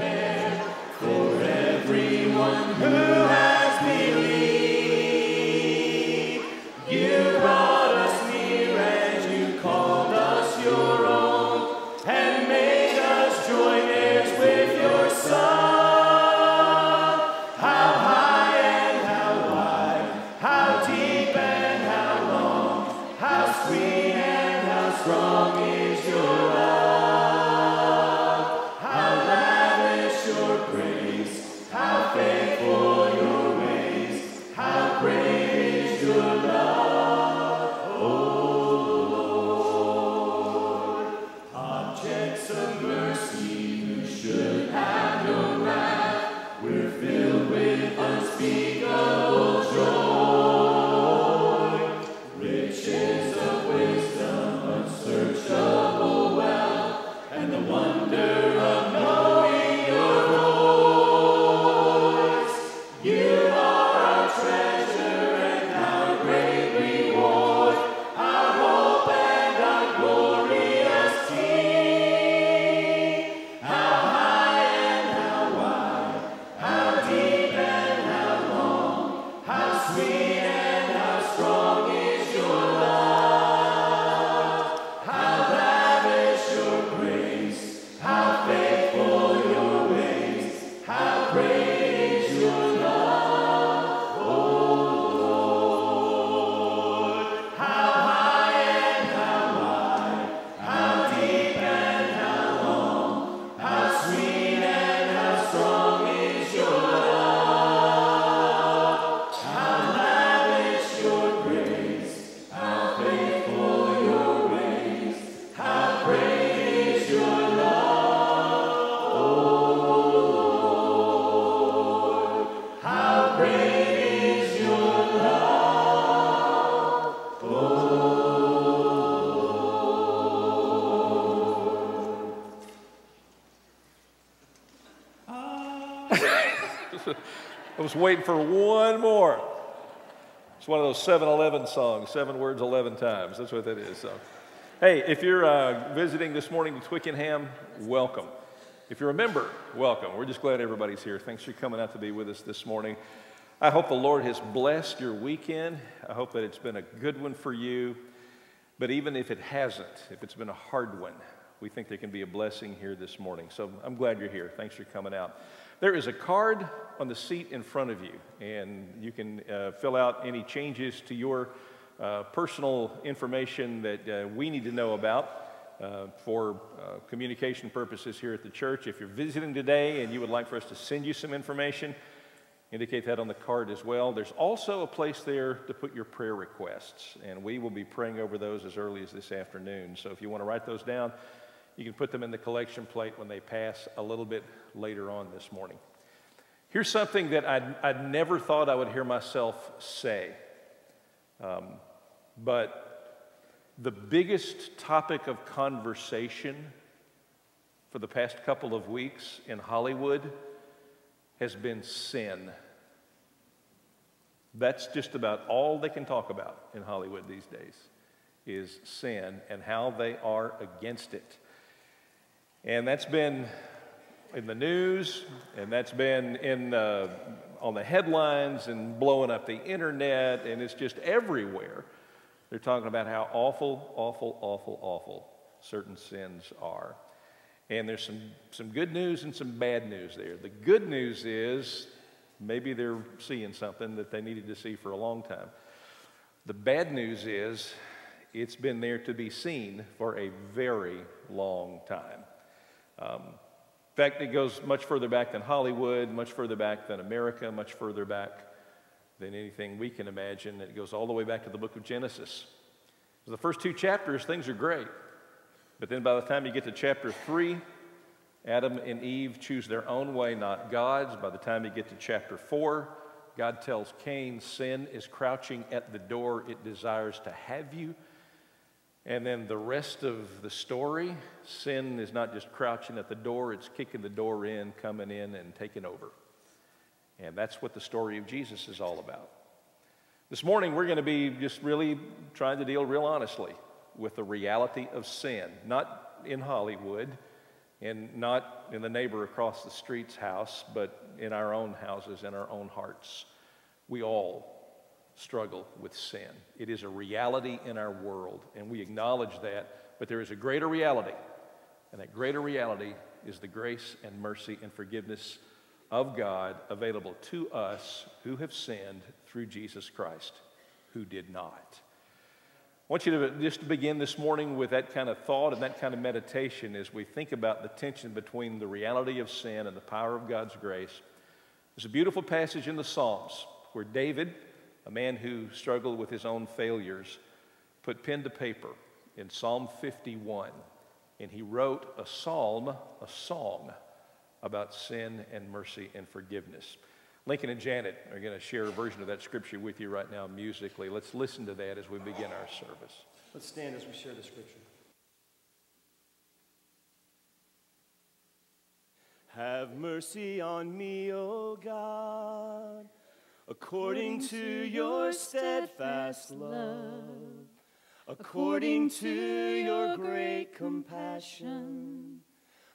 I was waiting for one more. It's one of those 7 Eleven songs, seven words 11 times. That's what that is. So, hey, if you're uh, visiting this morning to Twickenham, welcome. If you're a member, welcome. We're just glad everybody's here. Thanks for coming out to be with us this morning. I hope the Lord has blessed your weekend. I hope that it's been a good one for you. But even if it hasn't, if it's been a hard one, we think there can be a blessing here this morning. So I'm glad you're here. Thanks for coming out. There is a card on the seat in front of you, and you can uh, fill out any changes to your uh, personal information that uh, we need to know about. Uh, for uh, communication purposes here at the church. If you're visiting today and you would like for us to send you some information, indicate that on the card as well. There's also a place there to put your prayer requests, and we will be praying over those as early as this afternoon. So if you want to write those down, you can put them in the collection plate when they pass a little bit later on this morning. Here's something that I'd, I'd never thought I would hear myself say. Um, but the biggest topic of conversation for the past couple of weeks in Hollywood has been sin. That's just about all they can talk about in Hollywood these days is sin and how they are against it. And that's been in the news, and that's been in, uh, on the headlines and blowing up the internet, and it's just everywhere. They're talking about how awful, awful, awful, awful certain sins are. And there's some, some good news and some bad news there. The good news is maybe they're seeing something that they needed to see for a long time. The bad news is it's been there to be seen for a very long time. Um, fact, it goes much further back than Hollywood, much further back than America, much further back than anything we can imagine. It goes all the way back to the book of Genesis. The first two chapters, things are great. But then by the time you get to chapter three, Adam and Eve choose their own way, not God's. By the time you get to chapter four, God tells Cain, Sin is crouching at the door, it desires to have you. And then the rest of the story, sin is not just crouching at the door, it's kicking the door in, coming in, and taking over. And that's what the story of Jesus is all about. This morning, we're going to be just really trying to deal real honestly with the reality of sin, not in Hollywood, and not in the neighbor across the street's house, but in our own houses, in our own hearts. We all struggle with sin. It is a reality in our world, and we acknowledge that, but there is a greater reality, and that greater reality is the grace and mercy and forgiveness of God available to us who have sinned through Jesus Christ, who did not. I want you to just begin this morning with that kind of thought and that kind of meditation as we think about the tension between the reality of sin and the power of God's grace. There's a beautiful passage in the Psalms where David, a man who struggled with his own failures, put pen to paper in Psalm 51, and he wrote a psalm, a song about sin and mercy and forgiveness. Lincoln and Janet are going to share a version of that scripture with you right now musically. Let's listen to that as we begin our service. Let's stand as we share the scripture. Have mercy on me, O God, according to your steadfast love, according to your great compassion.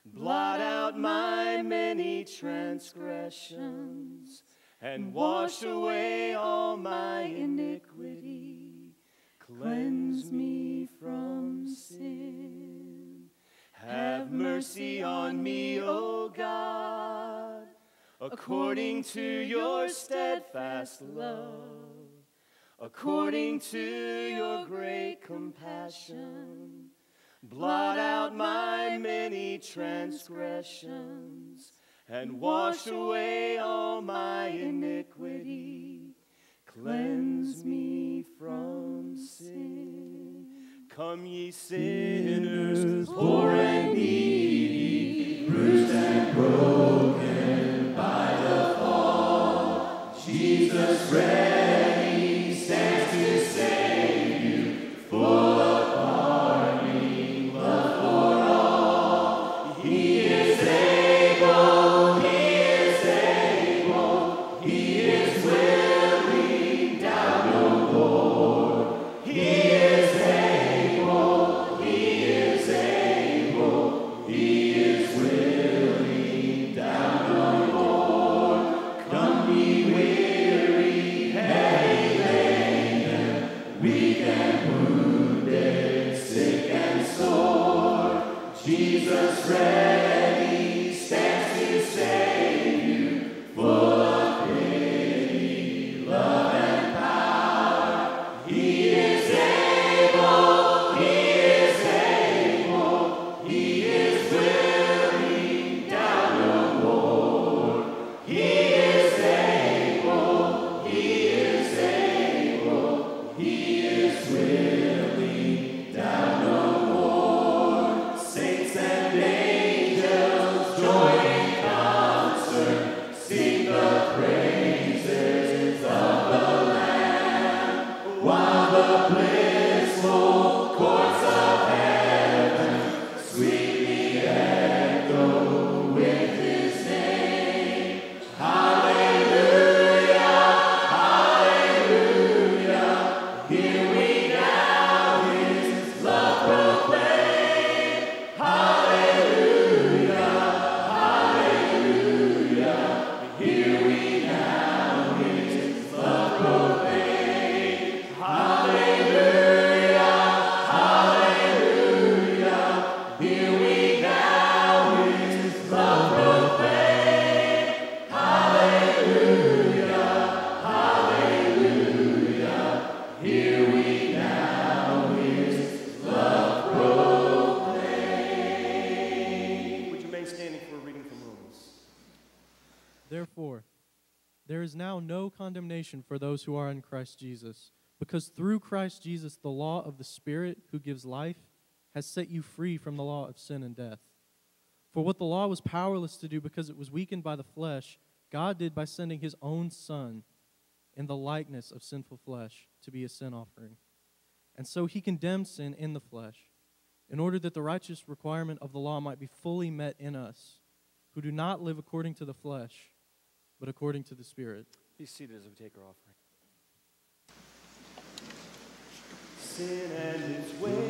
Blot out my many transgressions and wash away all my iniquity. Cleanse me from sin. Have mercy on me, O God, according to your steadfast love, according to your great compassion. Blot out my many transgressions and wash away all my iniquity. Cleanse me from sin. Come, ye sinners, poor and needy, bruised and broken Jesus ready those who are in Christ Jesus, because through Christ Jesus, the law of the Spirit who gives life has set you free from the law of sin and death. For what the law was powerless to do because it was weakened by the flesh, God did by sending his own Son in the likeness of sinful flesh to be a sin offering. And so he condemned sin in the flesh, in order that the righteous requirement of the law might be fully met in us, who do not live according to the flesh but according to the Spirit. Be seated as we take our offering. Sin and its ways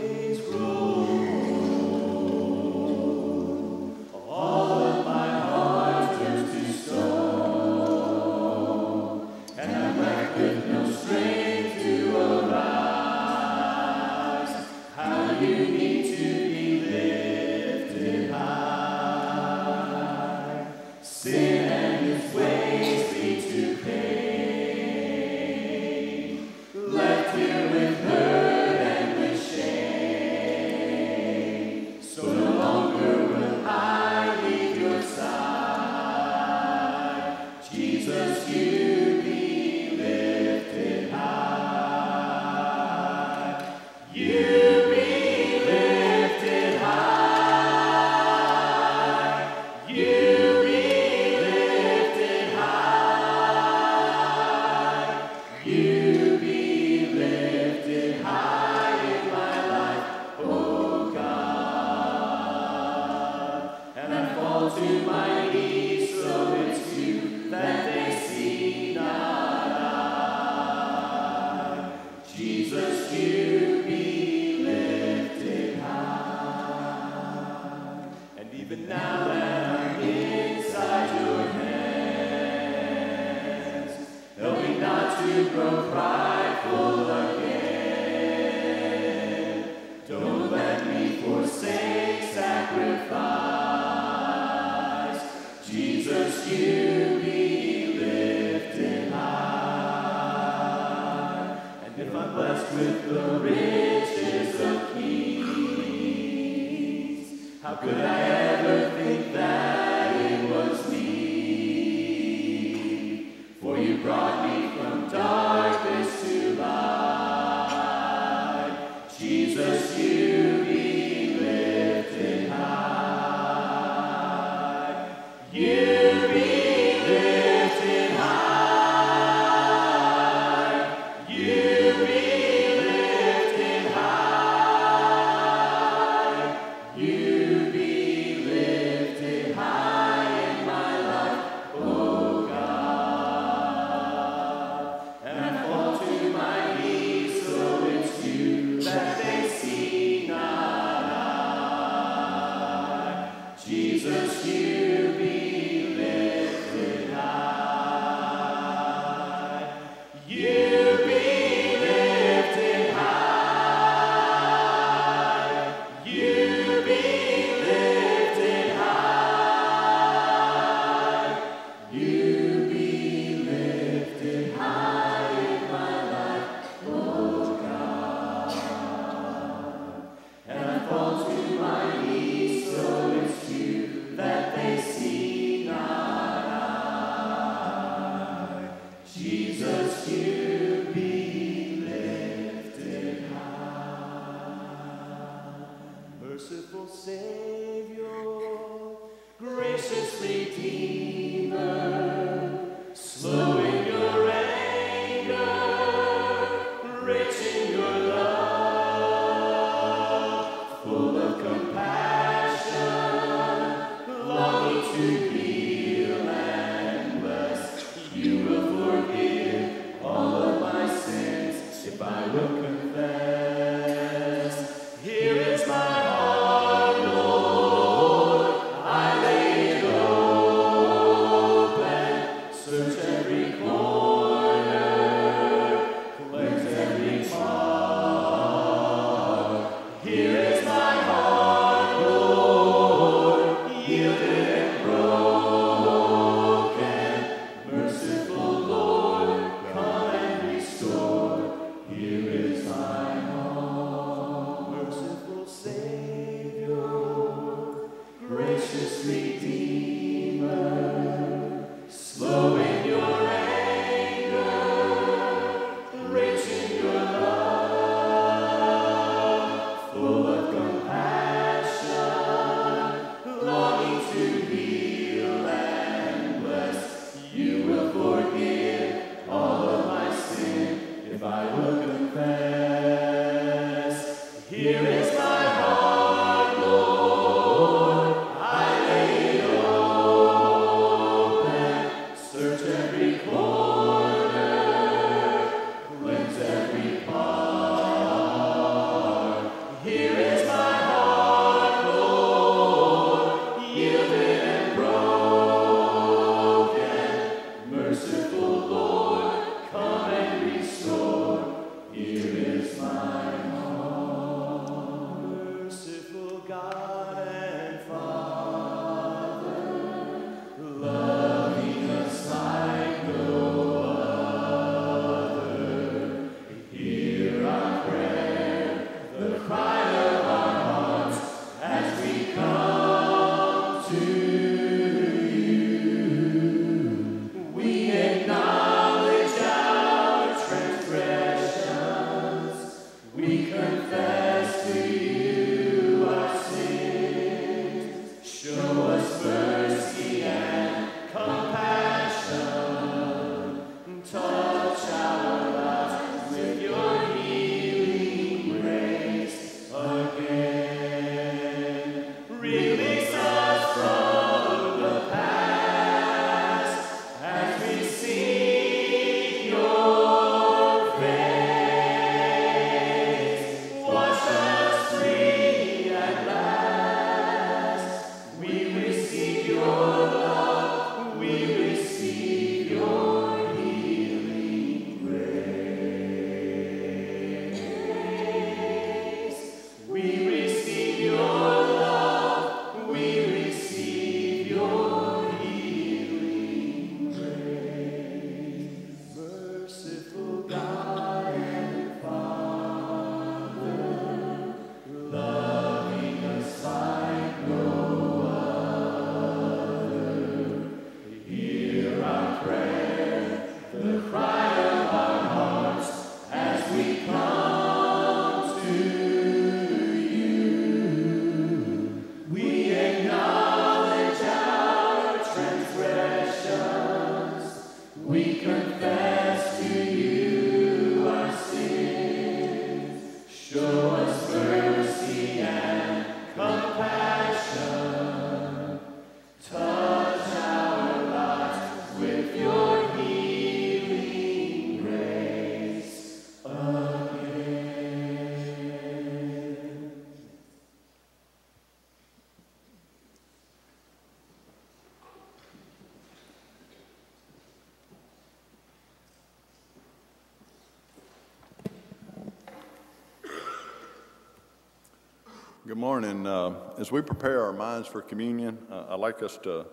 Good morning. Uh, as we prepare our minds for communion, uh, I'd like us to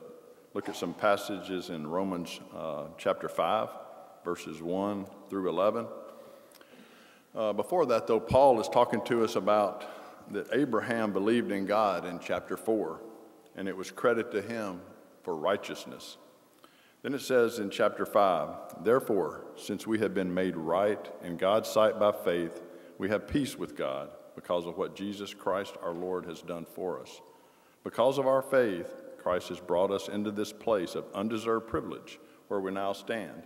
look at some passages in Romans uh, chapter 5, verses 1 through 11. Uh, before that, though, Paul is talking to us about that Abraham believed in God in chapter 4, and it was credit to him for righteousness. Then it says in chapter 5, Therefore, since we have been made right in God's sight by faith, we have peace with God because of what Jesus Christ our Lord has done for us. Because of our faith, Christ has brought us into this place of undeserved privilege where we now stand,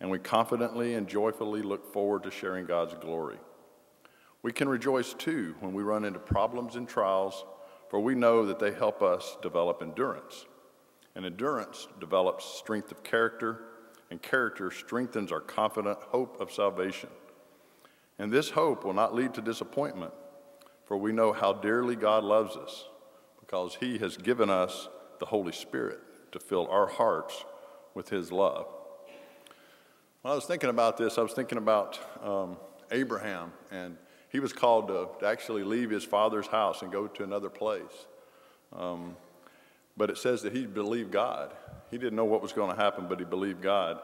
and we confidently and joyfully look forward to sharing God's glory. We can rejoice too when we run into problems and trials, for we know that they help us develop endurance. And endurance develops strength of character, and character strengthens our confident hope of salvation. And this hope will not lead to disappointment, for we know how dearly God loves us, because He has given us the Holy Spirit to fill our hearts with His love. When I was thinking about this, I was thinking about um, Abraham, and he was called to, to, actually leave his father's house and go to another place. Um, but it says that he believed God. He didn't know what was going to happen, but he believed God.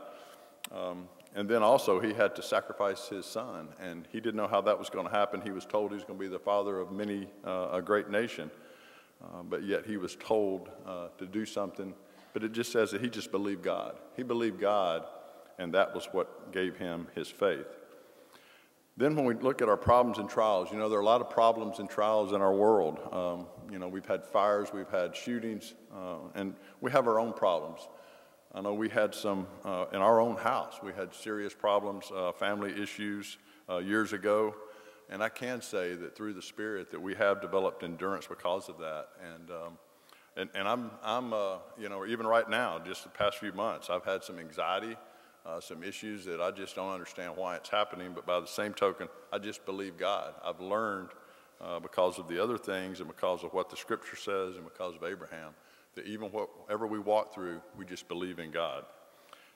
Um, and then also, he had to sacrifice his son, and he didn't know how that was going to happen. He was told he was going to be the father of many, uh, a great nation. Uh, but yet he was told uh, to do something. But it just says that he just believed God. He believed God, and that was what gave him his faith. Then, when we look at our problems and trials, you know, there are a lot of problems and trials in our world. Um, you know, we've had fires, we've had shootings, uh, and we have our own problems. I know we had some uh, in our own house. We had serious problems, uh, family issues uh, years ago. And I can say that through the Spirit that we have developed endurance because of that. And, um, and, and I'm, I'm uh, you know, even right now, just the past few months, I've had some anxiety, uh, some issues that I just don't understand why it's happening. But by the same token, I just believe God. I've learned uh, because of the other things and because of what the Scripture says and because of Abraham that even whatever we walk through, we just believe in God.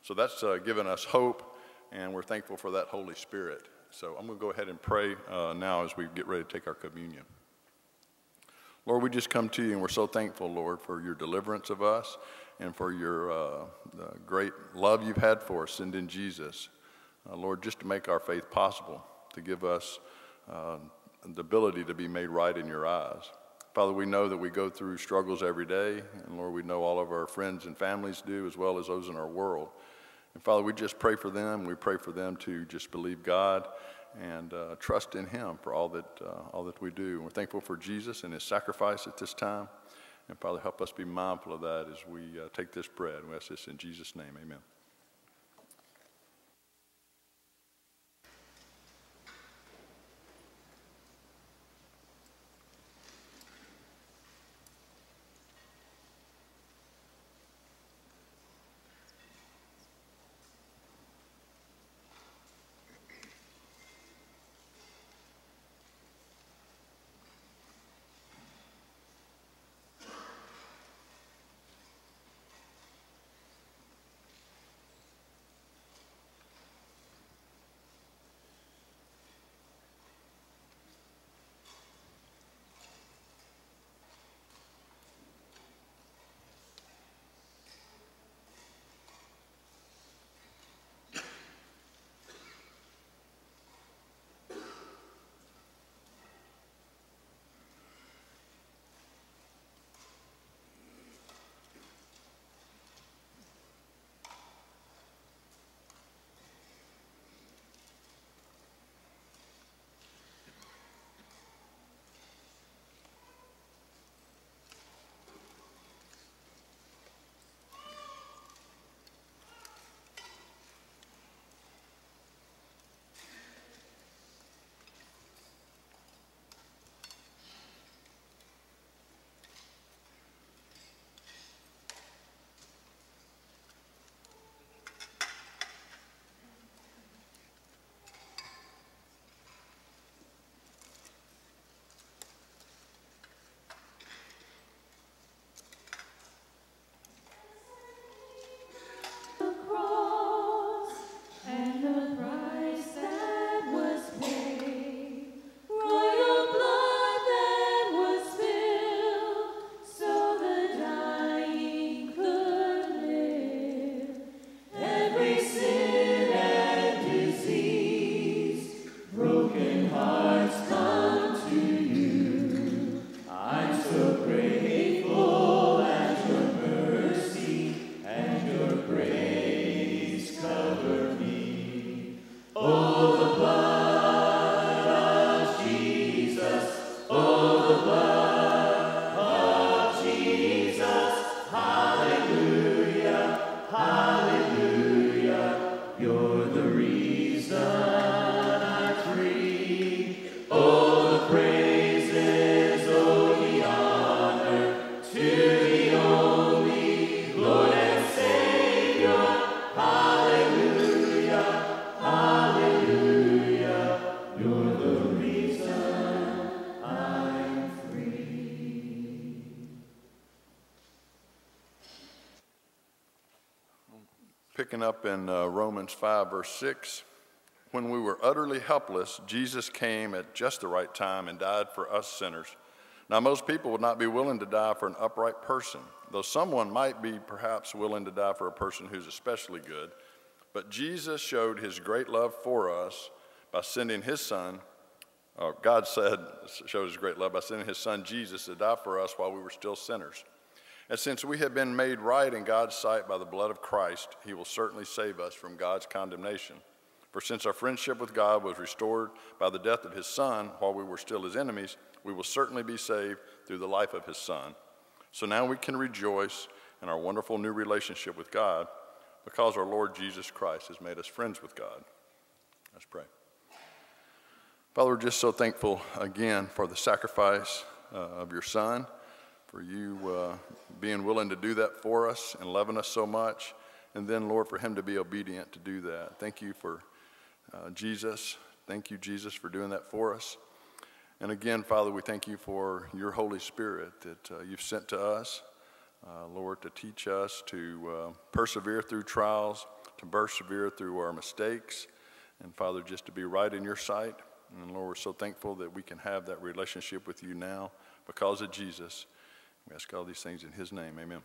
So that's uh, given us hope, and we're thankful for that Holy Spirit. So I'm going to go ahead and pray uh, now as we get ready to take our communion. Lord, we just come to you and we're so thankful, Lord, for your deliverance of us and for your uh, great love you've had for us, send in Jesus. Uh, Lord, just to make our faith possible, to give us uh, the ability to be made right in your eyes. Father, we know that we go through struggles every day, and Lord, we know all of our friends and families do, as well as those in our world. And Father, we just pray for them. We pray for them to just believe God and uh, trust in Him for all that, uh, all that we do. And we're thankful for Jesus and His sacrifice at this time. And Father, help us be mindful of that as we uh, take this bread. And We ask this in Jesus' name. Amen. Picking up in uh, Romans 5, verse 6. When we were utterly helpless, Jesus came at just the right time and died for us sinners. Now, most people would not be willing to die for an upright person, though someone might be perhaps willing to die for a person who's especially good. But Jesus showed his great love for us by sending his son. Uh, God said, showed his great love by sending his son Jesus to die for us while we were still sinners. And since we have been made right in God's sight by the blood of Christ, he will certainly save us from God's condemnation. For since our friendship with God was restored by the death of his Son while we were still his enemies, we will certainly be saved through the life of his Son. So now we can rejoice in our wonderful new relationship with God because our Lord Jesus Christ has made us friends with God. Let's pray. Father, we're just so thankful again for the sacrifice uh, of your Son for you uh, being willing to do that for us and loving us so much. And then, Lord, for him to be obedient to do that. Thank you for uh, Jesus. Thank you, Jesus, for doing that for us. And again, Father, we thank you for your Holy Spirit that uh, you've sent to us, uh, Lord, to teach us to uh, persevere through trials, to persevere through our mistakes, and Father, just to be right in your sight. And Lord, we're so thankful that we can have that relationship with you now because of Jesus. We ask all these things in his name. Amen.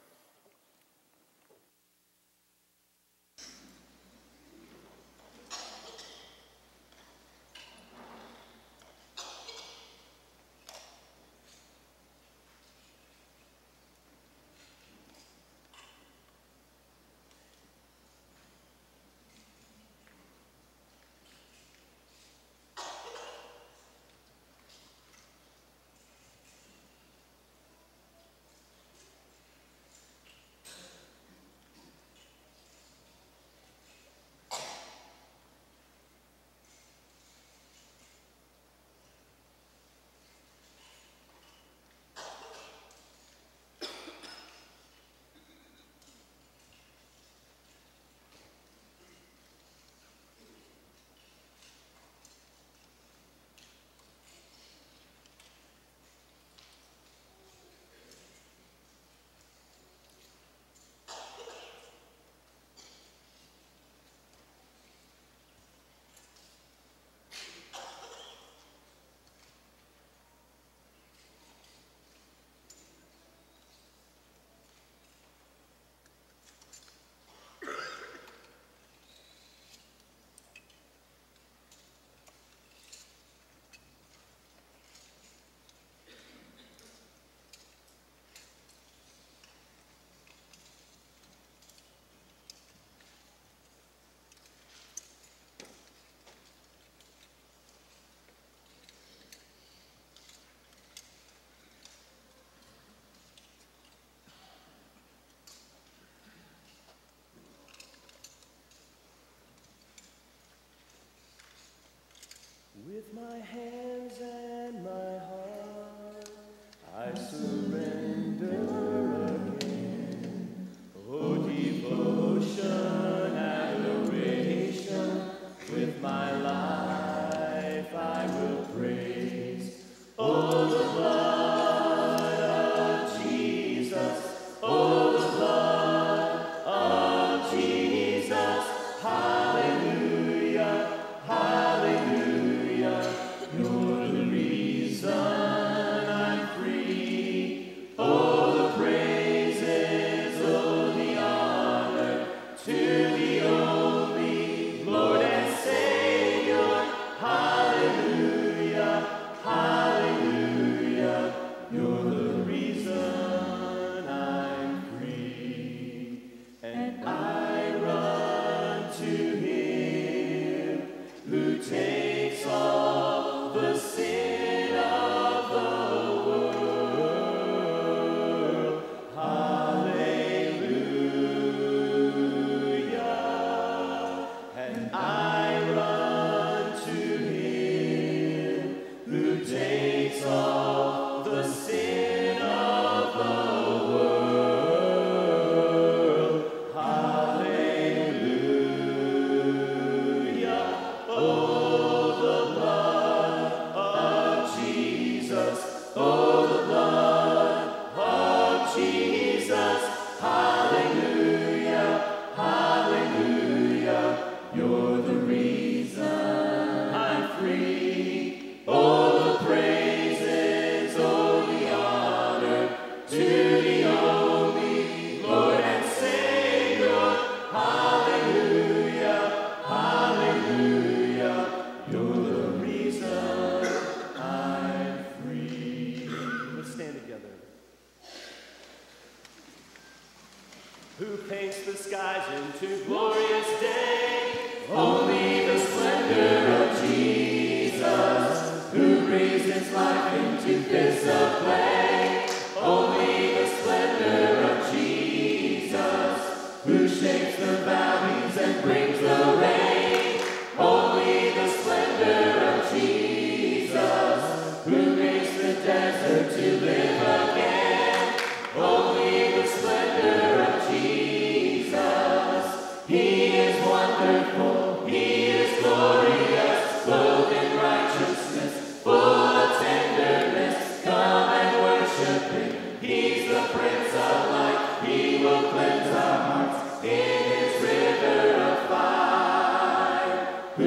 With my hands run He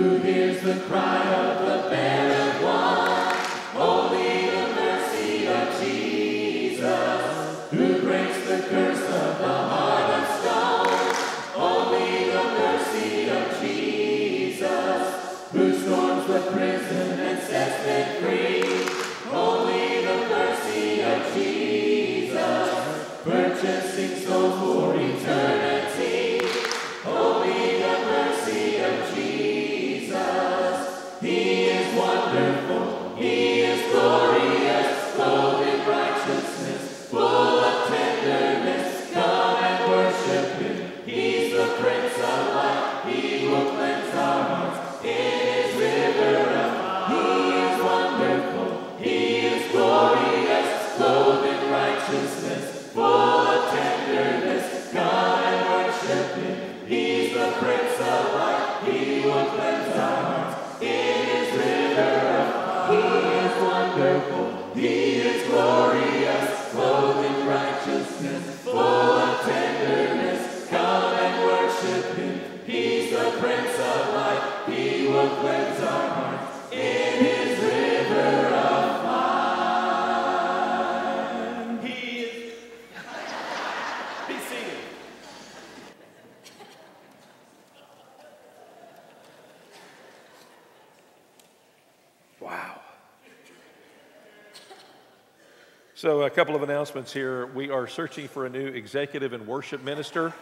announcements here. We are searching for a new executive and worship minister.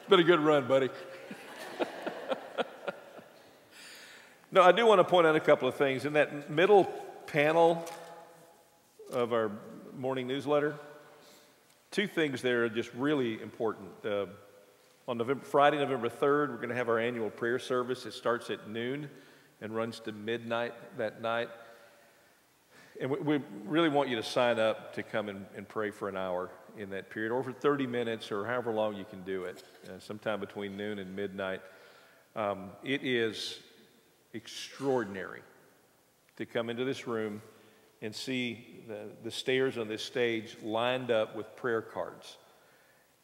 It's been a good run, buddy. no, I do want to point out a couple of things. In that middle panel of our morning newsletter, two things there are just really important. Uh, on November, Friday, November 3rd, we're going to have our annual prayer service. It starts at noon and runs to midnight that night. And we, we really want you to sign up to come and, and pray for an hour in that period, or for 30 minutes, or however long you can do it, uh, sometime between noon and midnight. Um, it is extraordinary to come into this room and see the, the stairs on this stage lined up with prayer cards.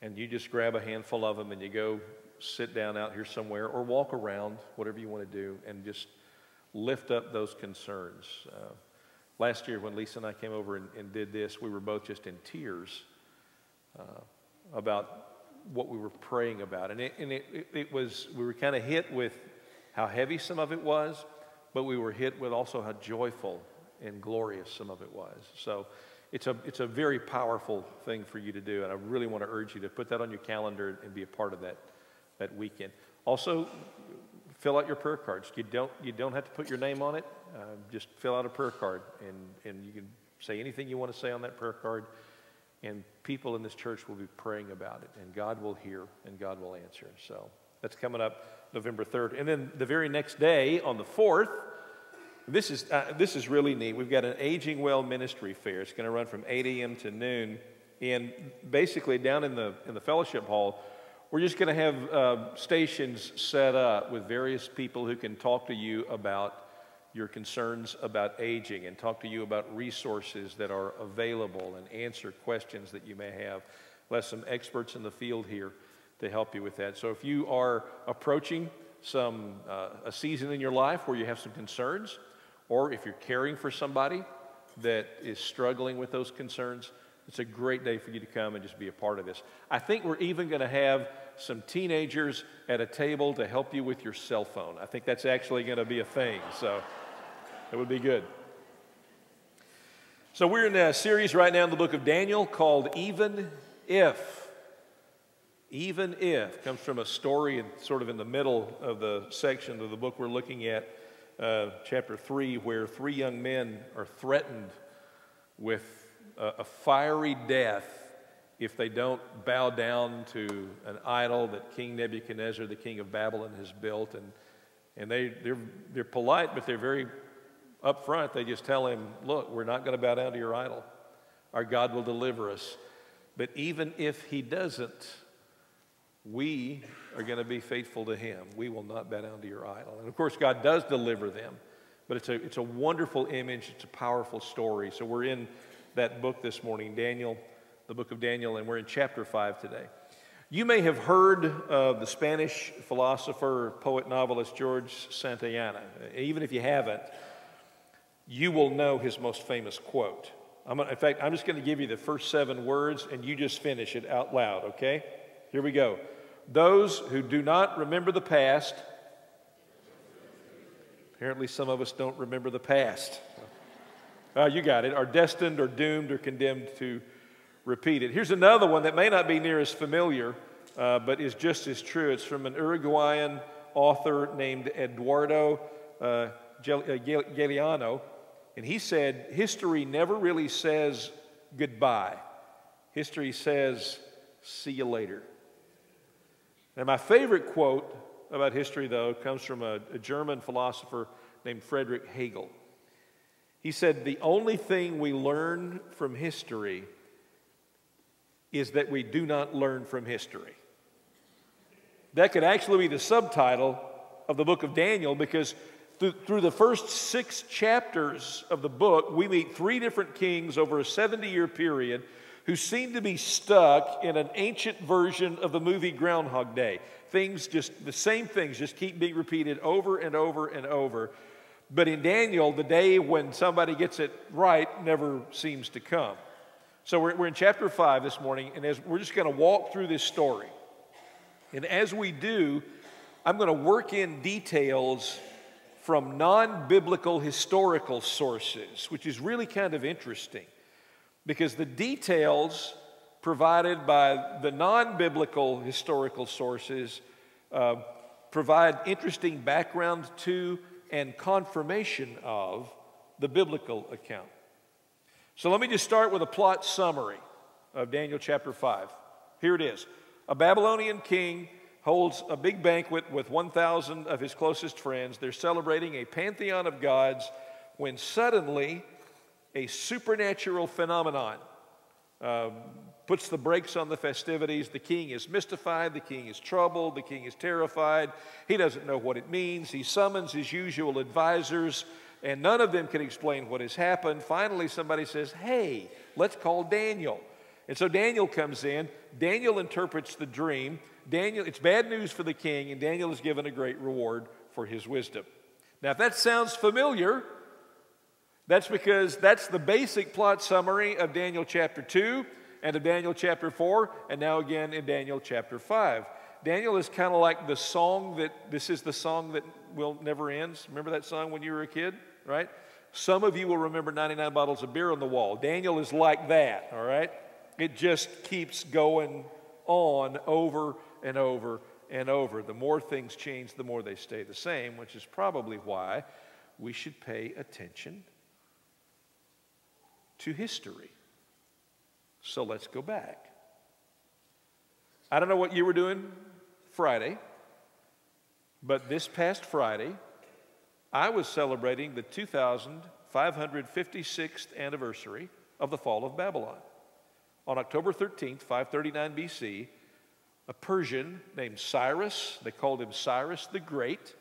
And you just grab a handful of them and you go sit down out here somewhere or walk around, whatever you want to do, and just lift up those concerns. Uh, last year, when Lisa and I came over and, and did this, we were both just in tears uh, about what we were praying about. And it, and it, it, it was, we were kind of hit with how heavy some of it was, but we were hit with also how joyful and glorious some of it was. So it's a, it's a very powerful thing for you to do, and I really want to urge you to put that on your calendar and be a part of that, that weekend. Also, fill out your prayer cards. You don't, you don't have to put your name on it. Uh, just fill out a prayer card, and, and you can say anything you want to say on that prayer card, and people in this church will be praying about it, and God will hear and God will answer. So that's coming up November 3rd. And then the very next day, on the 4th, this is, uh, this is really neat. We've got an Aging Well Ministry Fair. It's going to run from 8 a.m. to noon. And basically, down in the, in the fellowship hall, we're just going to have uh, stations set up with various people who can talk to you about your concerns about aging and talk to you about resources that are available and answer questions that you may have. We'll have some experts in the field here to help you with that. So if you are approaching some uh, a season in your life where you have some concerns, or if you're caring for somebody that is struggling with those concerns, it's a great day for you to come and just be a part of this. I think we're even going to have some teenagers at a table to help you with your cell phone. I think that's actually going to be a thing. So it would be good. So we're in a series right now in the book of Daniel called Even If. Even if comes from a story sort of in the middle of the section of the book we're looking at, uh, chapter 3, where three young men are threatened with a, a fiery death if they don't bow down to an idol that King Nebuchadnezzar, the king of Babylon, has built. And, and they, they're, they're polite, but they're very upfront. They just tell him, Look, we're not going to bow down to your idol. Our God will deliver us. But even if he doesn't, we are going to be faithful to him. We will not bow down to your idol. And of course, God does deliver them, but it's a, it's a wonderful image, it's a powerful story. So we're in that book this morning, Daniel, the book of Daniel, and we're in chapter 5 today. You may have heard of the Spanish philosopher, poet, novelist George Santayana. Even if you haven't, you will know his most famous quote. Gonna, in fact, I'm just going to give you the first seven words and you just finish it out loud, okay? Here we go. Those who do not remember the past, apparently some of us don't remember the past. Uh, you got it, are destined or doomed or condemned to repeat it. Here's another one that may not be near as familiar, uh, but is just as true. It's from an Uruguayan author named Eduardo uh, uh Galeano. And he said, History never really says goodbye, history says, see you later. And my favorite quote about history, though, comes from a, a German philosopher named Friedrich Hegel. He said, The only thing we learn from history is that we do not learn from history. That could actually be the subtitle of the book of Daniel because through, through the first six chapters of the book, we meet three different kings over a 70 year period who seem to be stuck in an ancient version of the movie Groundhog Day. Things just, the same things just keep being repeated over and over and over. But in Daniel, the day when somebody gets it right never seems to come. So we're, we're in chapter 5 this morning, and as we're just going to walk through this story. And as we do, I'm going to work in details from non biblical historical sources, which is really kind of interesting because the details provided by the non biblical historical sources uh, provide interesting background to and confirmation of the biblical account. So let me just start with a plot summary of Daniel chapter 5. Here it is A Babylonian king holds a big banquet with 1,000 of his closest friends. They're celebrating a pantheon of gods when suddenly a supernatural phenomenon uh, puts the brakes on the festivities. The king is mystified, the king is troubled, the king is terrified. He doesn't know what it means. He summons his usual advisors, and none of them can explain what has happened. Finally, somebody says, Hey, let's call Daniel. And so Daniel comes in. Daniel interprets the dream. Daniel, it's bad news for the king, and Daniel is given a great reward for his wisdom. Now, if that sounds familiar, that's because that's the basic plot summary of Daniel chapter 2 and of Daniel chapter 4, and now again in Daniel chapter 5. Daniel is kind of like the song that this is the song that will never ends. Remember that song when you were a kid, right? Some of you will remember 99 bottles of beer on the wall. Daniel is like that, all right? It just keeps going on over and over and over. The more things change, the more they stay the same, which is probably why we should pay attention to history. So let's go back. I don't know what you were doing Friday, but this past Friday, I was celebrating the 2556th anniversary of the fall of Babylon. On October 13th, 539 BC, a Persian named Cyrus, they called him Cyrus the Great,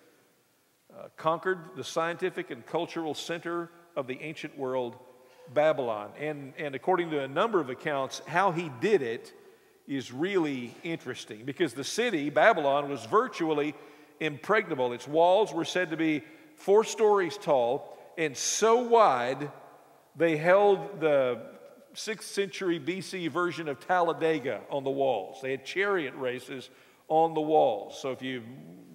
uh, conquered the scientific and cultural center of the ancient world, Babylon. And, and according to a number of accounts, how he did it is really interesting because the city, Babylon, was virtually impregnable. Its walls were said to be four stories tall and so wide they held the 6th century BC version of Talladega on the walls. They had chariot races on the walls. So if you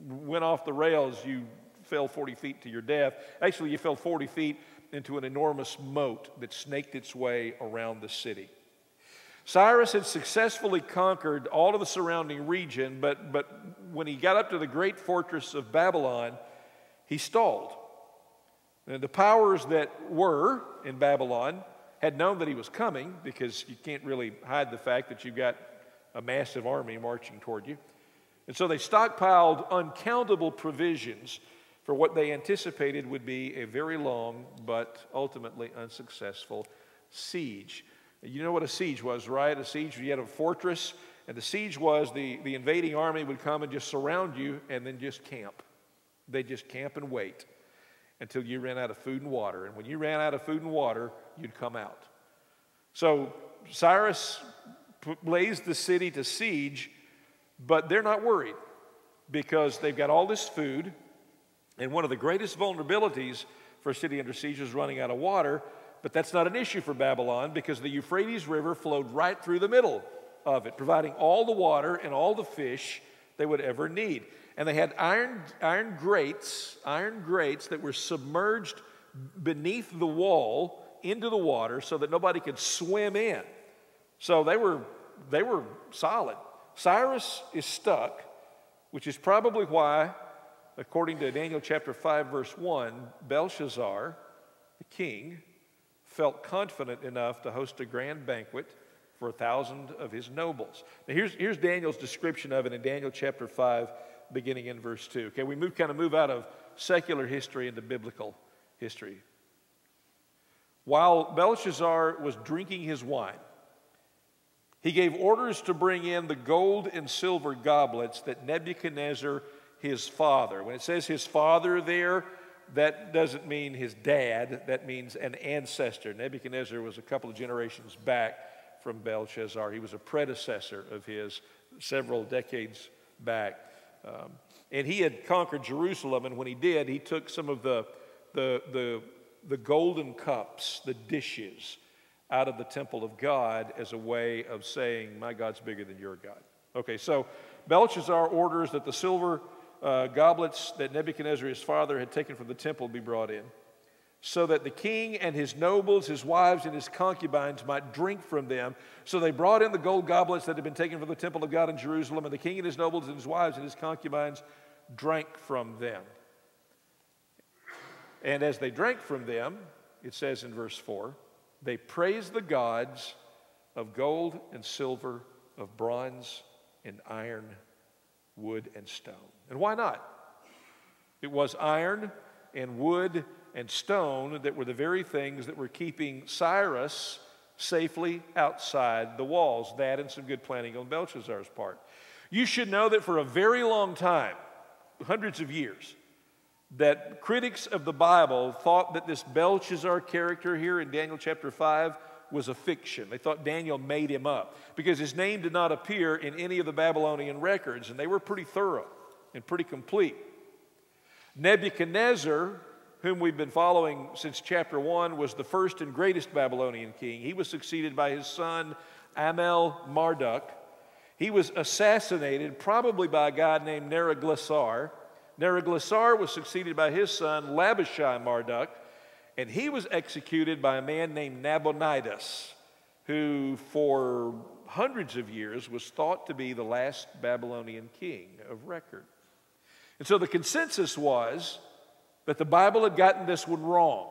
went off the rails, you fell 40 feet to your death. Actually, you fell 40 feet into an enormous moat that snaked its way around the city. Cyrus had successfully conquered all of the surrounding region, but, but when he got up to the great fortress of Babylon, he stalled. And the powers that were in Babylon had known that he was coming because you can't really hide the fact that you've got a massive army marching toward you. And so they stockpiled uncountable provisions for what they anticipated would be a very long but ultimately unsuccessful siege. You know what a siege was, right? A siege, you had a fortress, and the siege was the, the invading army would come and just surround you and then just camp. They'd just camp and wait until you ran out of food and water. And when you ran out of food and water, you'd come out. So Cyrus blazed the city to siege, But they're not worried because they've got all this food. And one of the greatest vulnerabilities for a city under siege is running out of water. But that's not an issue for Babylon because the Euphrates River flowed right through the middle of it, providing all the water and all the fish they would ever need. And they had iron, iron grates, iron grates that were submerged beneath the wall into the water so that nobody could swim in. So they were, they were solid. Cyrus is stuck, which is probably why, according to Daniel chapter 5, verse 1, Belshazzar, the king, felt confident enough to host a grand banquet for a thousand of his nobles. Now, here's, here's Daniel's description of it in Daniel chapter 5, beginning in verse 2. Okay, we move, kind of move out of secular history into biblical history. While Belshazzar was drinking his wine, he gave orders to bring in the gold and silver goblets that Nebuchadnezzar, his father, when it says his father there, that doesn't mean his dad, that means an ancestor. Nebuchadnezzar was a couple of generations back from Belshazzar. He was a predecessor of his several decades back. Um, and he had conquered Jerusalem, and when he did, he took some of the, the, the, the golden cups, the dishes, out of the temple of God as a way of saying, My God's bigger than your God. Okay, so Belshazzar orders that the silver uh, goblets that Nebuchadnezzar, his father, had taken from the temple be brought in so that the king and his nobles, his wives, and his concubines might drink from them. So they brought in the gold goblets that had been taken from the temple of God in Jerusalem, and the king and his nobles and his wives and his concubines drank from them. And as they drank from them, it says in verse 4, they praised the gods of gold and silver, of bronze and iron, wood and stone. And why not? It was iron and wood and stone that were the very things that were keeping Cyrus safely outside the walls. That and some good planning on Belshazzar's part. You should know that for a very long time, hundreds of years, that critics of the Bible thought that this Belshazzar character here in Daniel chapter 5 was a fiction. They thought Daniel made him up because his name did not appear in any of the Babylonian records, and they were pretty thorough and pretty complete. Nebuchadnezzar whom we've been following since chapter 1, was the first and greatest Babylonian king. He was succeeded by his son Amel Marduk. He was assassinated probably by a guy named Neriglissar. Neriglissar was succeeded by his son Labashi Marduk, and he was executed by a man named Nabonidus, who for hundreds of years was thought to be the last Babylonian king of record. And so the consensus was that the Bible had gotten this one wrong.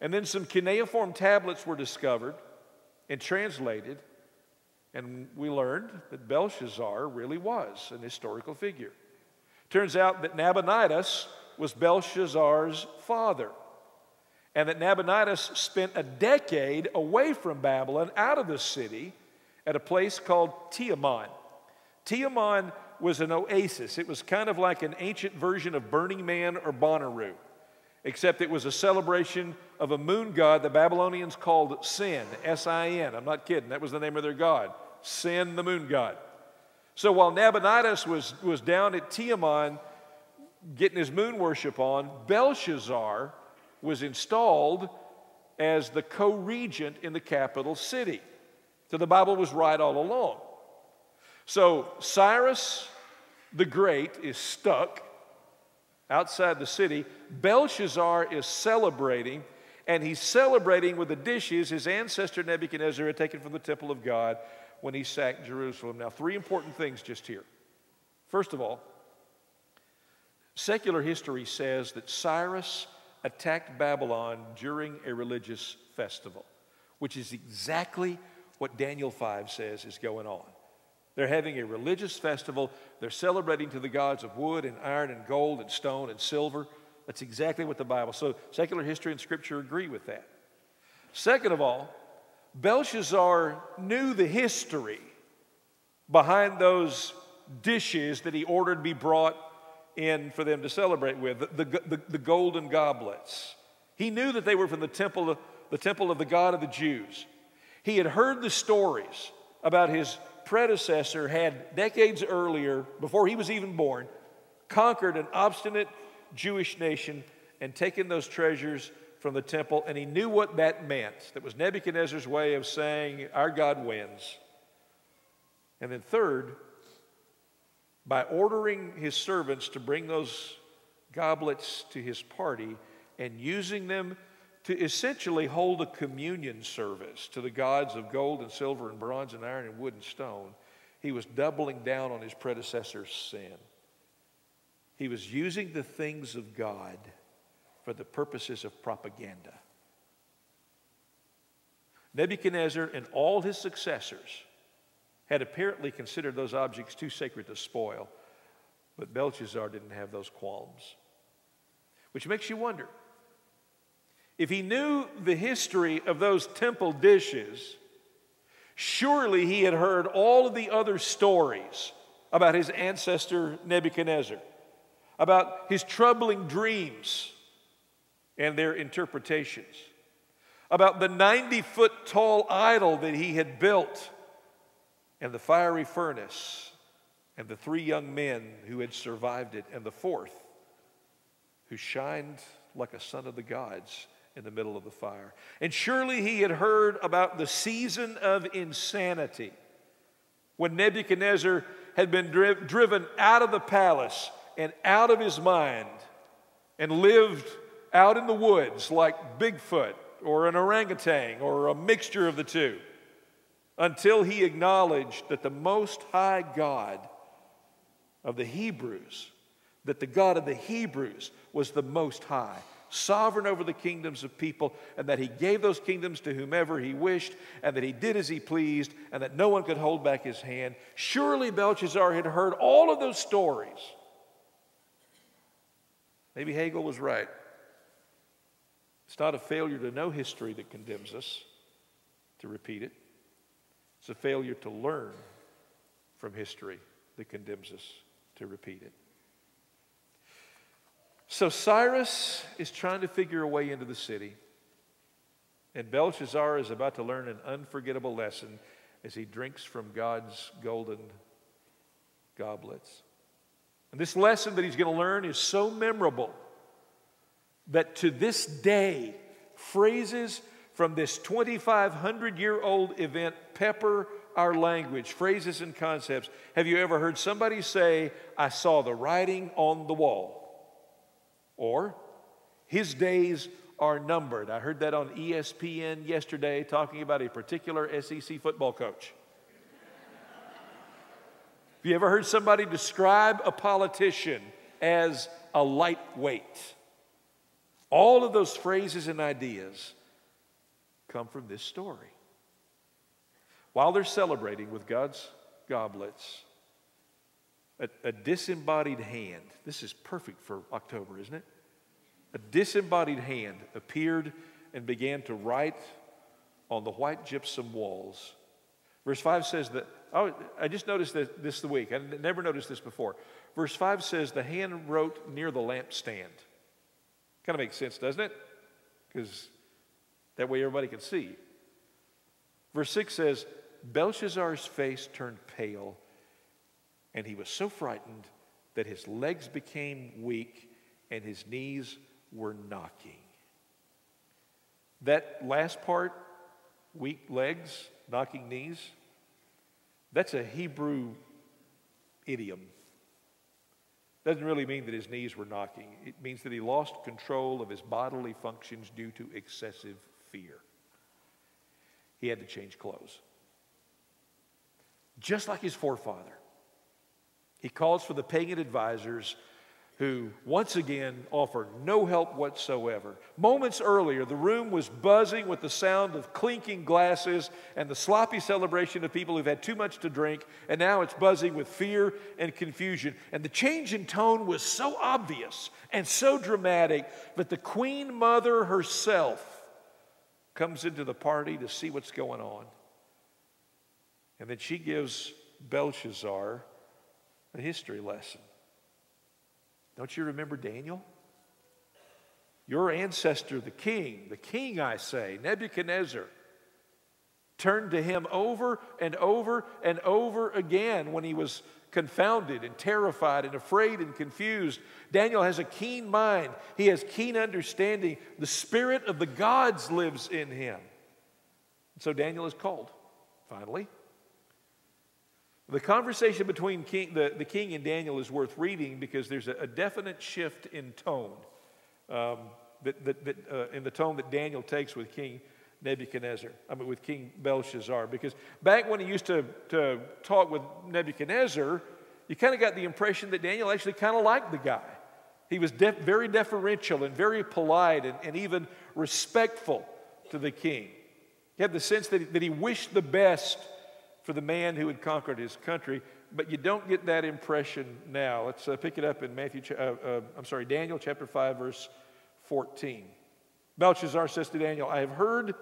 And then some cuneiform tablets were discovered and translated, and we learned that Belshazzar really was an historical figure. Turns out that Nabonidus was Belshazzar's father, and that Nabonidus spent a decade away from Babylon, out of the city, at a place called Teman. Teman was an oasis. It was kind of like an ancient version of Burning Man or Bonnaroo, except it was a celebration of a moon god the Babylonians called Sin, S I N. I'm not kidding, that was the name of their god, Sin, the moon god. So while Nabonidus was, was down at Teman getting his moon worship on, Belshazzar was installed as the co regent in the capital city. So the Bible was right all along. So Cyrus the Great is stuck outside the city. Belshazzar is celebrating, and he's celebrating with the dishes his ancestor Nebuchadnezzar had taken from the temple of God when he sacked Jerusalem. Now, three important things just here. First of all, secular history says that Cyrus attacked Babylon during a religious festival, which is exactly what Daniel 5 says is going on. They're having a religious festival. They're celebrating to the gods of wood and iron and gold and stone and silver. That's exactly what the Bible. So secular history and scripture agree with that. Second of all, Belshazzar knew the history behind those dishes that he ordered be brought in for them to celebrate with, the, the, the, golden goblets. He knew that they were from the temple, the temple of the God of the Jews. He had heard the stories about his predecessor had decades earlier, before he was even born, conquered an obstinate Jewish nation and taken those treasures from the temple, and he knew what that meant. That was Nebuchadnezzar's way of saying, Our God wins. And then, third, by ordering his servants to bring those goblets to his party and using them to essentially hold a communion service to the gods of gold and silver and bronze and iron and wood and stone, he was doubling down on his predecessor's sin. He was using the things of God for the purposes of propaganda. Nebuchadnezzar and all his successors had apparently considered those objects too sacred to spoil, but Belshazzar didn't have those qualms. Which makes you wonder if he knew the history of those temple dishes, surely he had heard all of the other stories about his ancestor Nebuchadnezzar, about his troubling dreams and their interpretations, about the 90 foot tall idol that he had built, and the fiery furnace, and the three young men who had survived it, and the fourth who shined like a son of the gods in the middle of the fire. And surely he had heard about the season of insanity when Nebuchadnezzar had been dri- driven out of the palace and out of his mind and lived out in the woods like Bigfoot or an orangutan or a mixture of the two until he acknowledged that the Most High God of the Hebrews, that the God of the Hebrews was the Most High sovereign over the kingdoms of people, and that he gave those kingdoms to whomever he wished, and that he did as he pleased, and that no one could hold back his hand. Surely Belshazzar had heard all of those stories. Maybe Hegel was right. It's not a failure to know history that condemns us to repeat it, it's a failure to learn from history that condemns us to repeat it. So Cyrus is trying to figure a way into the city. And Belshazzar is about to learn an unforgettable lesson as he drinks from God's golden goblets. And this lesson that he's going to learn is so memorable that to this day, phrases from this 2,500 year old event pepper our language, phrases and concepts. Have you ever heard somebody say, I saw the writing on the wall? Or, his days are numbered. I heard that on ESPN yesterday talking about a particular SEC football coach. Have you ever heard somebody describe a politician as a lightweight? All of those phrases and ideas come from this story. While they're celebrating with God's goblets, a, a disembodied hand, this is perfect for October, isn't it? A disembodied hand appeared and began to write on the white gypsum walls. Verse 5 says that, oh, I just noticed this, this the week. I never noticed this before. Verse 5 says the hand wrote near the lampstand. Kind of makes sense, doesn't it? Because that way everybody can see. Verse 6 says, Belshazzar's face turned pale and he was so frightened that his legs became weak and his knees were knocking. That last part, weak legs, knocking knees, that's a Hebrew idiom. Doesn't really mean that his knees were knocking. It means that he lost control of his bodily functions due to excessive fear. He had to change clothes. Just like his forefather. He calls for the pagan advisors who once again offer no help whatsoever. Moments earlier, the room was buzzing with the sound of clinking glasses and the sloppy celebration of people who've had too much to drink, and now it's buzzing with fear and confusion. And the change in tone was so obvious and so dramatic that the Queen Mother herself comes into the party to see what's going on. And then she gives Belshazzar a history lesson. Don't you remember Daniel? Your ancestor, the king, the king, I say, Nebuchadnezzar, turned to him over and over and over again when he was confounded and terrified and afraid and confused. Daniel has a keen mind, he has keen understanding. The spirit of the gods lives in him. So Daniel is called, finally. The conversation between king, the, the king and Daniel is worth reading because there's a, a definite shift in tone, um, that, that, that, uh, in the tone that Daniel takes with King Nebuchadnezzar, I mean, with King Belshazzar. Because back when he used to, to talk with Nebuchadnezzar, you kind of got the impression that Daniel actually kind of liked the guy. He was def- very deferential and very polite and, and even respectful to the king. You had the sense that he, that he wished the best for the man who had conquered his country, but you don't get that impression now. Let's uh, pick it up in Matthew, uh, uh, I'm sorry, Daniel chapter 5, verse 14. Belshazzar says to Daniel, I have heard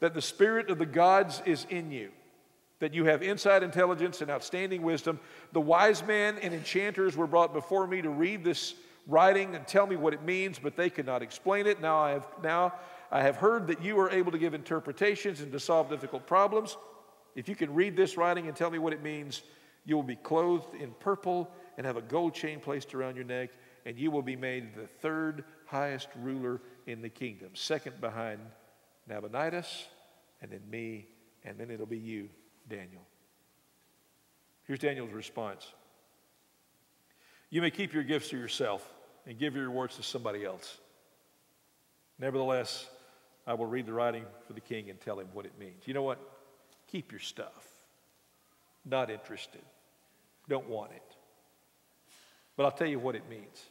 that the spirit of the gods is in you, that you have inside intelligence and outstanding wisdom. The wise men and enchanters were brought before me to read this writing and tell me what it means, but they could not explain it. Now I have now I have heard that you are able to give interpretations and to solve difficult problems. If you can read this writing and tell me what it means, you will be clothed in purple and have a gold chain placed around your neck, and you will be made the third highest ruler in the kingdom, second behind Nabonidus, and then me, and then it'll be you, Daniel. Here's Daniel's response You may keep your gifts to yourself and give your rewards to somebody else. Nevertheless, I will read the writing for the king and tell him what it means. You know what? Keep your stuff. Not interested. Don't want it. But I'll tell you what it means.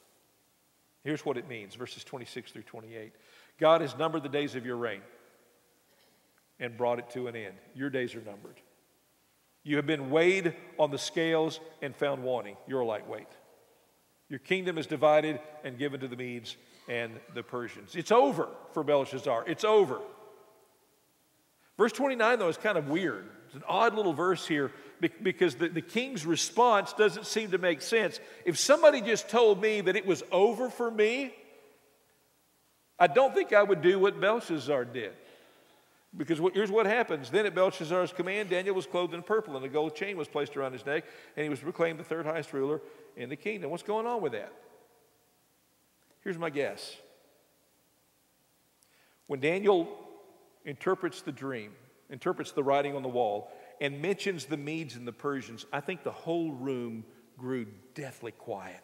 Here's what it means verses 26 through 28. God has numbered the days of your reign and brought it to an end. Your days are numbered. You have been weighed on the scales and found wanting. You're a lightweight. Your kingdom is divided and given to the Medes and the Persians. It's over for Belshazzar. It's over. Verse 29, though, is kind of weird. It's an odd little verse here because the, the king's response doesn't seem to make sense. If somebody just told me that it was over for me, I don't think I would do what Belshazzar did. Because here's what happens. Then, at Belshazzar's command, Daniel was clothed in purple, and a gold chain was placed around his neck, and he was proclaimed the third highest ruler in the kingdom. What's going on with that? Here's my guess. When Daniel interprets the dream, interprets the writing on the wall, and mentions the Medes and the Persians, I think the whole room grew deathly quiet,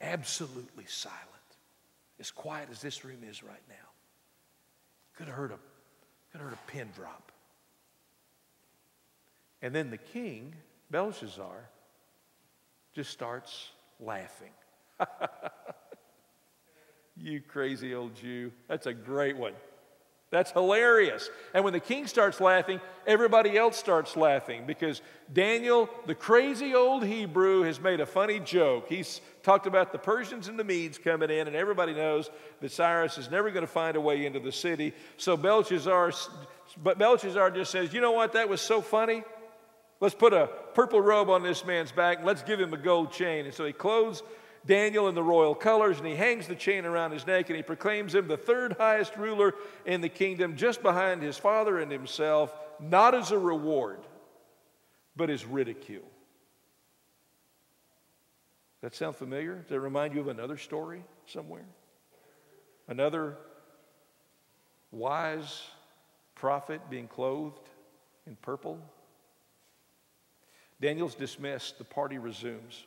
absolutely silent, as quiet as this room is right now. Could have heard a, could have heard a pin drop. And then the king, Belshazzar, just starts laughing. you crazy old Jew. That's a great one. That's hilarious. And when the king starts laughing, everybody else starts laughing because Daniel, the crazy old Hebrew, has made a funny joke. He's talked about the Persians and the Medes coming in, and everybody knows that Cyrus is never going to find a way into the city. So Belshazzar, but Belshazzar just says, You know what? That was so funny. Let's put a purple robe on this man's back and let's give him a gold chain. And so he clothes Daniel in the royal colors, and he hangs the chain around his neck, and he proclaims him the third highest ruler in the kingdom, just behind his father and himself, not as a reward, but as ridicule. That sound familiar? Does that remind you of another story somewhere? Another wise prophet being clothed in purple? Daniel's dismissed, the party resumes.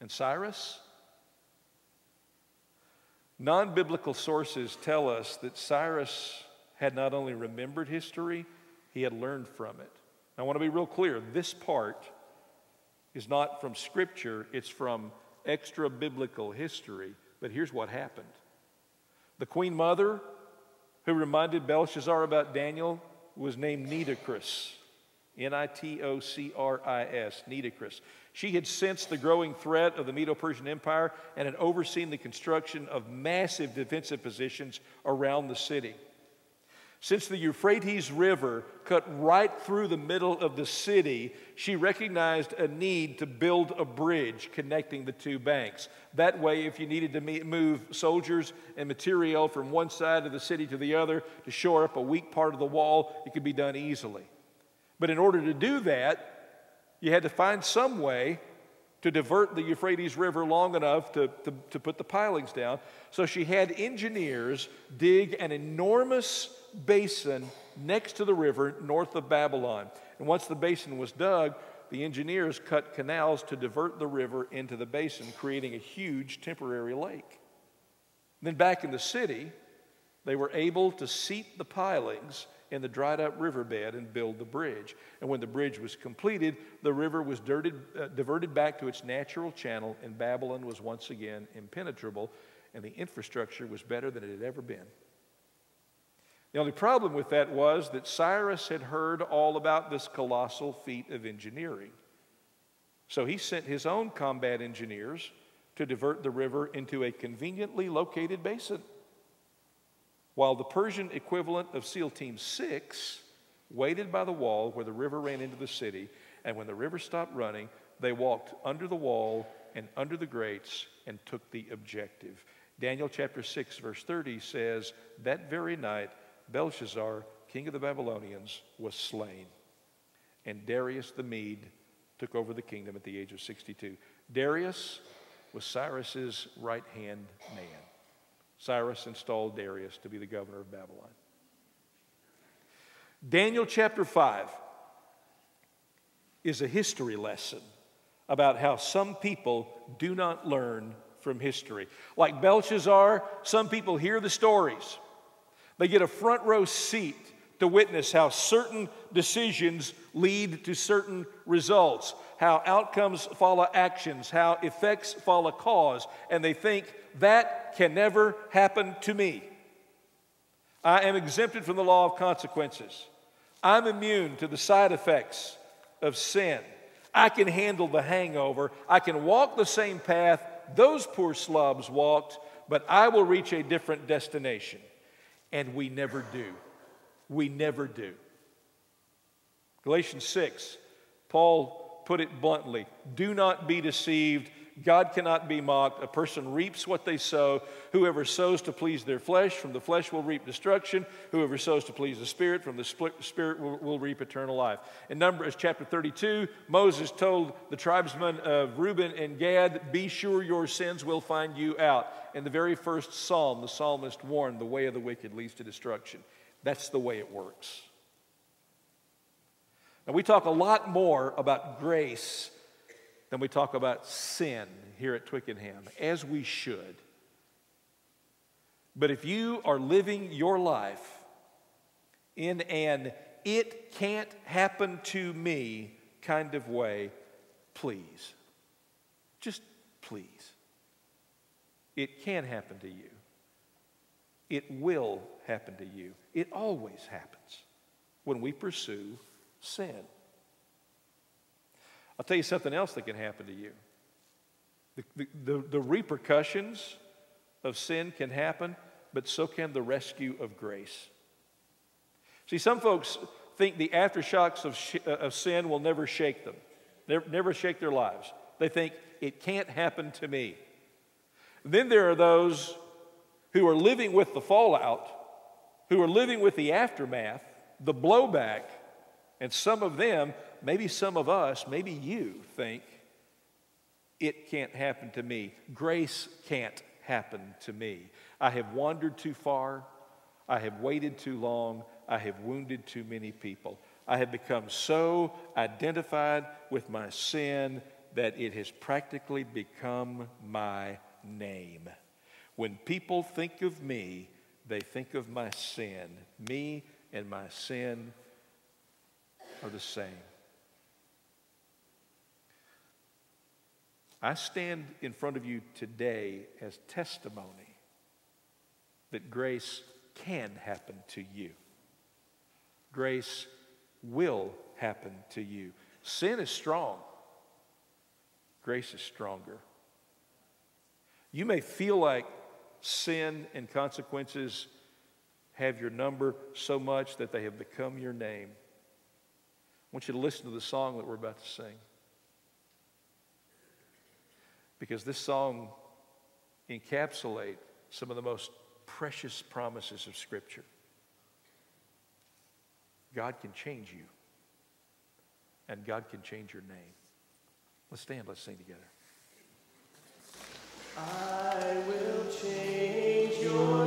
And Cyrus? Non biblical sources tell us that Cyrus had not only remembered history, he had learned from it. I want to be real clear this part is not from Scripture, it's from extra biblical history. But here's what happened the queen mother who reminded Belshazzar about Daniel was named Nitocris. N I T O C R I S, Nitocris. She had sensed the growing threat of the Medo Persian Empire and had overseen the construction of massive defensive positions around the city. Since the Euphrates River cut right through the middle of the city, she recognized a need to build a bridge connecting the two banks. That way, if you needed to move soldiers and material from one side of the city to the other to shore up a weak part of the wall, it could be done easily. But in order to do that, you had to find some way to divert the Euphrates River long enough to, to, to put the pilings down. So she had engineers dig an enormous basin next to the river north of Babylon. And once the basin was dug, the engineers cut canals to divert the river into the basin, creating a huge temporary lake. Then back in the city, they were able to seat the pilings in the dried up riverbed and build the bridge. And when the bridge was completed, the river was dirted, uh, diverted back to its natural channel, and Babylon was once again impenetrable, and the infrastructure was better than it had ever been. The only problem with that was that Cyrus had heard all about this colossal feat of engineering. So he sent his own combat engineers to divert the river into a conveniently located basin while the Persian equivalent of SEAL Team 6 waited by the wall where the river ran into the city, and when the river stopped running, they walked under the wall and under the grates and took the objective. Daniel chapter 6, verse 30 says, That very night, Belshazzar, king of the Babylonians, was slain, and Darius the Mede took over the kingdom at the age of 62. Darius was Cyrus's right hand man. Cyrus installed Darius to be the governor of Babylon. Daniel chapter 5 is a history lesson about how some people do not learn from history. Like Belshazzar, some people hear the stories, they get a front row seat to witness how certain decisions lead to certain results, how outcomes follow actions, how effects follow cause, and they think that can never happen to me. I am exempted from the law of consequences. I'm immune to the side effects of sin. I can handle the hangover. I can walk the same path those poor slobs walked, but I will reach a different destination. And we never do. We never do. Galatians 6, Paul put it bluntly do not be deceived. God cannot be mocked. A person reaps what they sow. Whoever sows to please their flesh, from the flesh will reap destruction. Whoever sows to please the Spirit, from the Spirit will, will reap eternal life. In Numbers chapter 32, Moses told the tribesmen of Reuben and Gad, Be sure your sins will find you out. In the very first psalm, the psalmist warned, The way of the wicked leads to destruction. That's the way it works. Now, we talk a lot more about grace than we talk about sin here at Twickenham, as we should. But if you are living your life in an it can't happen to me kind of way, please, just please. It can happen to you. It will happen to you. It always happens when we pursue sin. I'll tell you something else that can happen to you. The, the, the, repercussions of sin can happen, but so can the rescue of grace. See, some folks think the aftershocks of, sh- uh, of sin will never shake them, never, never shake their lives. They think it can't happen to me. Then there are those who are living with the fallout, who are living with the aftermath, the blowback, and some of them maybe some of us, maybe you think, it can't happen to me. Grace can't happen to me. I have wandered too far. I have waited too long. I have wounded too many people. I have become so identified with my sin that it has practically become my name. When people think of me, they think of my sin. Me and my sin are the same. I stand in front of you today as testimony that grace can happen to you. Grace will happen to you. Sin is strong, grace is stronger. You may feel like sin and consequences have your number so much that they have become your name. I want you to listen to the song that we're about to sing. Because this song encapsulates some of the most precious promises of Scripture. God can change you, and God can change your name. Let's stand, let's sing together. I will change your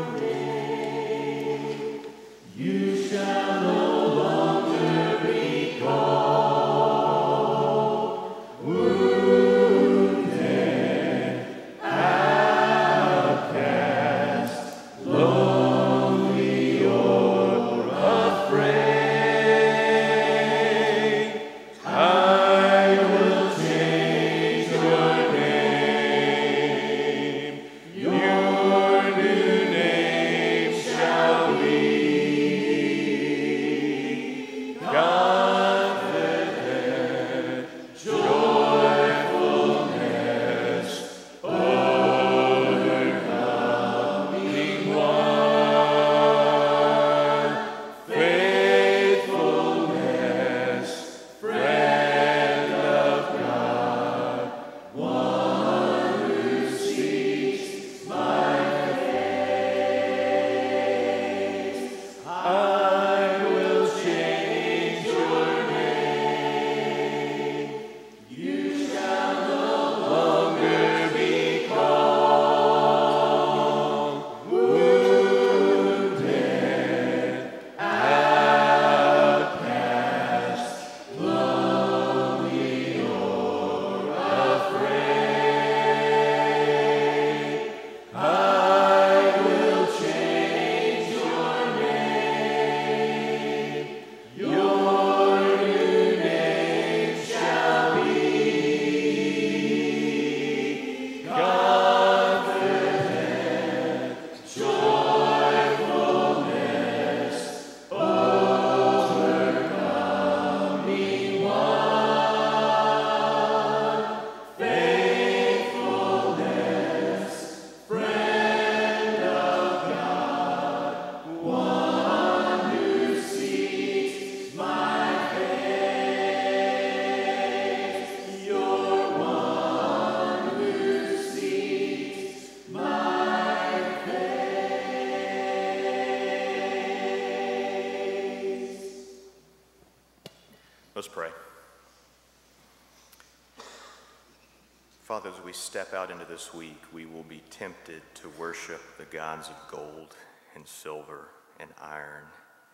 Father, as we step out into this week, we will be tempted to worship the gods of gold and silver and iron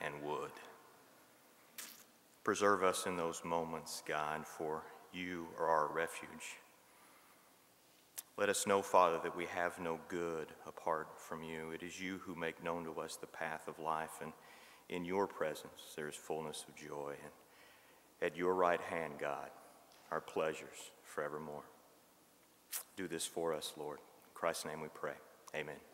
and wood. Preserve us in those moments, God, for you are our refuge. Let us know, Father, that we have no good apart from you. It is you who make known to us the path of life, and in your presence there is fullness of joy. And at your right hand, God, our pleasures forevermore. Do this for us, Lord. In Christ's name we pray. Amen.